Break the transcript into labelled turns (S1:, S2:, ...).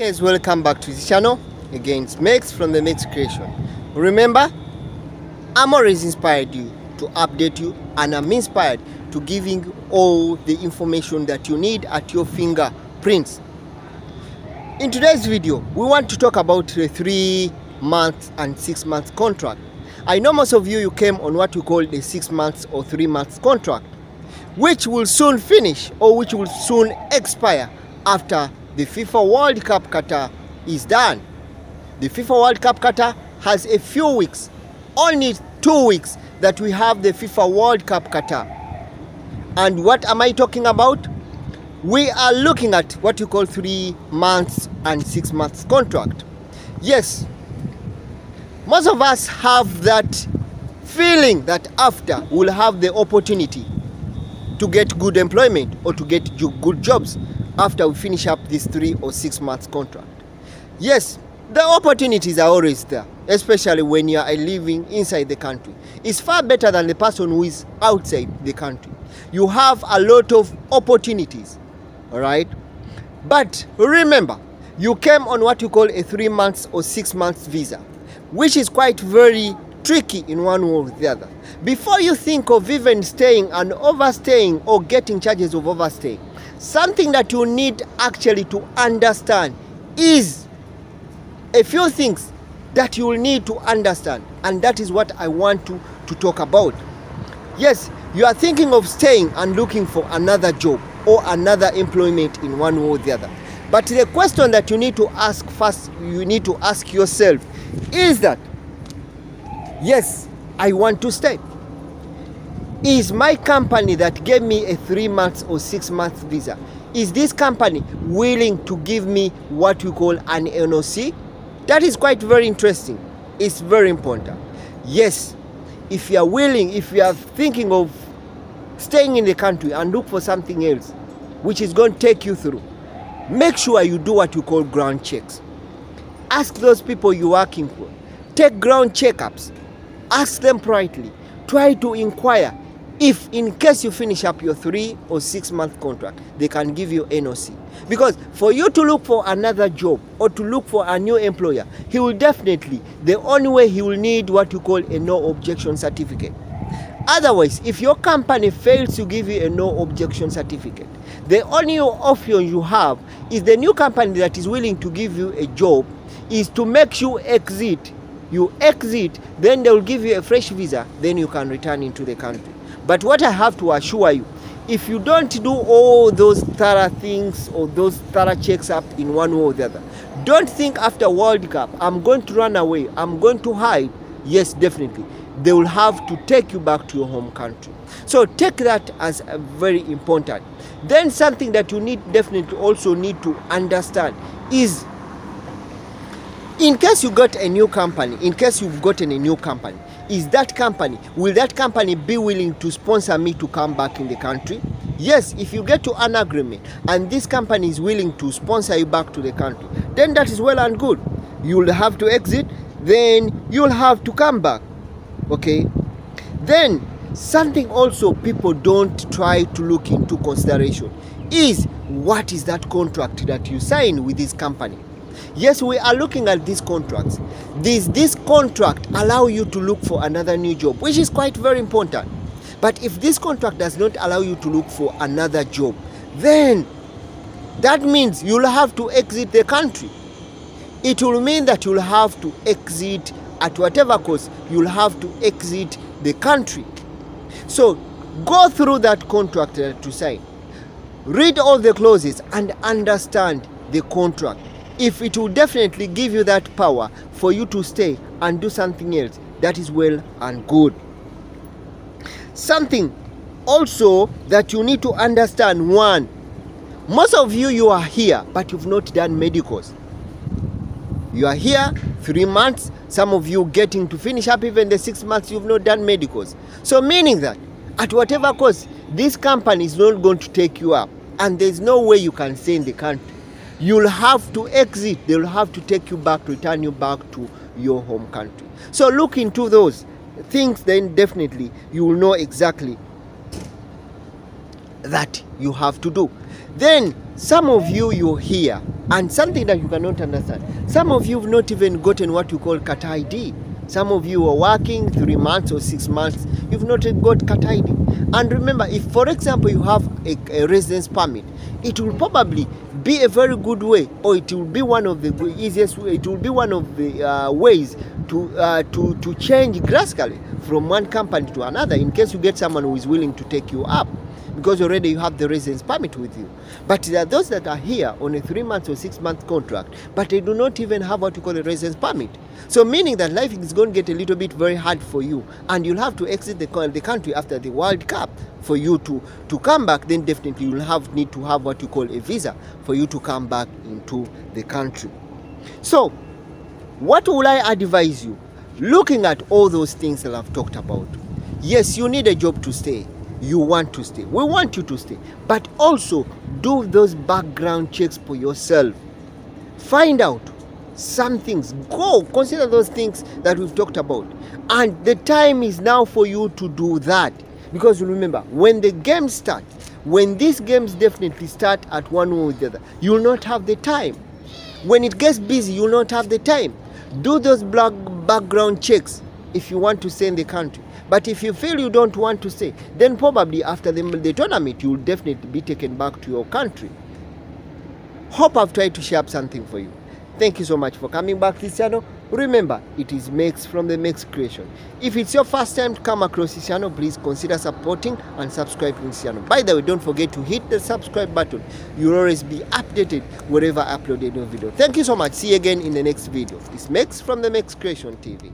S1: guys welcome back to the channel again. It's Mex from the Mex Creation. Remember I'm always inspired you to update you and I'm inspired to giving all the information that you need at your fingerprints. In today's video we want to talk about the three months and six months contract. I know most of you you came on what you call the six months or three months contract which will soon finish or which will soon expire after the FIFA World Cup Qatar is done. The FIFA World Cup Qatar has a few weeks, only two weeks that we have the FIFA World Cup Qatar. And what am I talking about? We are looking at what you call three months and six months contract. Yes, most of us have that feeling that after we'll have the opportunity to get good employment or to get good jobs after we finish up this three or six months contract. Yes, the opportunities are always there, especially when you are living inside the country. It's far better than the person who is outside the country. You have a lot of opportunities, all right? But remember, you came on what you call a three months or six months visa, which is quite very tricky in one way or the other. Before you think of even staying and overstaying or getting charges of overstaying, something that you need actually to understand is a few things that you will need to understand and that is what I want to, to talk about. Yes, you are thinking of staying and looking for another job or another employment in one way or the other. But the question that you need to ask first, you need to ask yourself is that, yes, I want to stay is my company that gave me a three months or six months visa is this company willing to give me what we call an NOC that is quite very interesting. It's very important. Yes if you are willing if you are thinking of staying in the country and look for something else which is going to take you through make sure you do what you call ground checks. Ask those people you're working for. Take ground checkups. Ask them politely. Try to inquire if in case you finish up your three or six month contract they can give you noc because for you to look for another job or to look for a new employer he will definitely the only way he will need what you call a no objection certificate. Otherwise if your company fails to give you a no objection certificate the only option you have is the new company that is willing to give you a job is to make you exit. You exit then they will give you a fresh visa then you can return into the country but what I have to assure you, if you don't do all those thorough things or those thorough checks up in one way or the other, don't think after World Cup, I'm going to run away, I'm going to hide. Yes, definitely. They will have to take you back to your home country. So take that as very important. Then something that you need definitely also need to understand is in case you got a new company, in case you've gotten a new company, is that company, will that company be willing to sponsor me to come back in the country? Yes, if you get to an agreement and this company is willing to sponsor you back to the country, then that is well and good. You'll have to exit, then you'll have to come back. Okay? Then, something also people don't try to look into consideration is what is that contract that you sign with this company? Yes, we are looking at these contracts. This, this contract allow you to look for another new job, which is quite very important. But if this contract does not allow you to look for another job, then that means you'll have to exit the country. It will mean that you'll have to exit at whatever cost, you'll have to exit the country. So go through that contract uh, to sign. Read all the clauses and understand the contract if it will definitely give you that power for you to stay and do something else that is well and good. Something also that you need to understand one most of you you are here but you've not done medicals. You are here three months some of you getting to finish up even the six months you've not done medicals. So meaning that at whatever cost this company is not going to take you up and there's no way you can stay in the country you'll have to exit. They'll have to take you back return you back to your home country. So look into those things then definitely you will know exactly that you have to do. Then some of you you're here and something that you cannot understand. Some of you have not even gotten what you call cat id some of you are working three months or six months you've not got cat id and remember if for example you have a, a residence permit it will probably be a very good way or it will be one of the easiest it will be one of the uh, ways to uh, to to change drastically from one company to another in case you get someone who is willing to take you up because already you have the residence permit with you. But there are those that are here on a three month or six month contract, but they do not even have what you call a residence permit. So meaning that life is going to get a little bit very hard for you, and you'll have to exit the, the country after the World Cup for you to to come back. Then definitely you'll have need to have what you call a visa for you to come back into the country. So, what will I advise you? Looking at all those things that I've talked about, yes, you need a job to stay you want to stay. We want you to stay. But also do those background checks for yourself. Find out some things. Go consider those things that we've talked about. And the time is now for you to do that. Because remember, when the games start, when these games definitely start at one or the other, you will not have the time. When it gets busy, you will not have the time. Do those black background checks if you want to stay in the country. But if you feel you don't want to stay, then probably after the, the tournament, you will definitely be taken back to your country. Hope I've tried to share up something for you. Thank you so much for coming back to this channel. Remember, it is Mex from the Mex Creation. If it's your first time to come across this channel, please consider supporting and subscribing to this channel. By the way, don't forget to hit the subscribe button. You'll always be updated wherever I upload a new video. Thank you so much. See you again in the next video. It's Mex from the Mex Creation TV.